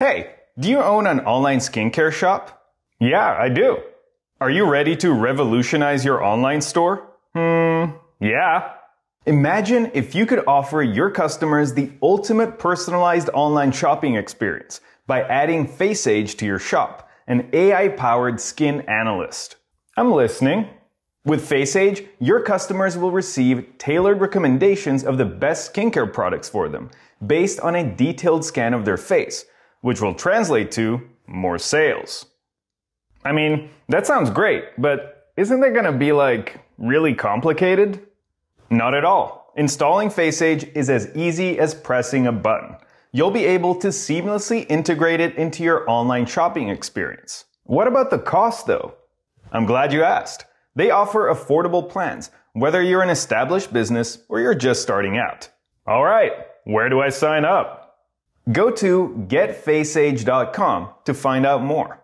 Hey, do you own an online skincare shop? Yeah, I do. Are you ready to revolutionize your online store? Hmm, yeah. Imagine if you could offer your customers the ultimate personalized online shopping experience by adding FaceAge to your shop, an AI powered skin analyst. I'm listening. With FaceAge, your customers will receive tailored recommendations of the best skincare products for them based on a detailed scan of their face, which will translate to more sales. I mean, that sounds great, but isn't that gonna be like really complicated? Not at all. Installing FaceAge is as easy as pressing a button. You'll be able to seamlessly integrate it into your online shopping experience. What about the cost though? I'm glad you asked. They offer affordable plans, whether you're an established business or you're just starting out. Alright, where do I sign up? Go to getfaceage.com to find out more.